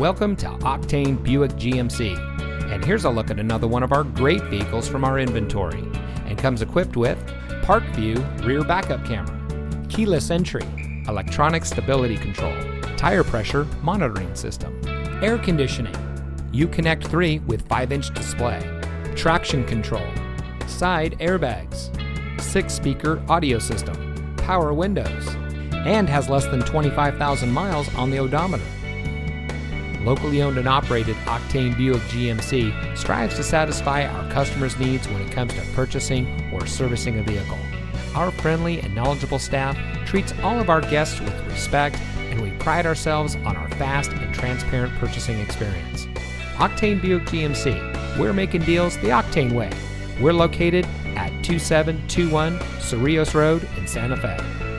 Welcome to Octane Buick GMC. And here's a look at another one of our great vehicles from our inventory. And comes equipped with Park View rear backup camera, keyless entry, electronic stability control, tire pressure monitoring system, air conditioning, Uconnect 3 with 5 inch display, traction control, side airbags, 6 speaker audio system, power windows, and has less than 25,000 miles on the odometer. Locally owned and operated Octane Buick GMC strives to satisfy our customers' needs when it comes to purchasing or servicing a vehicle. Our friendly and knowledgeable staff treats all of our guests with respect, and we pride ourselves on our fast and transparent purchasing experience. Octane Buick GMC, we're making deals the Octane way. We're located at 2721 Cerrillos Road in Santa Fe.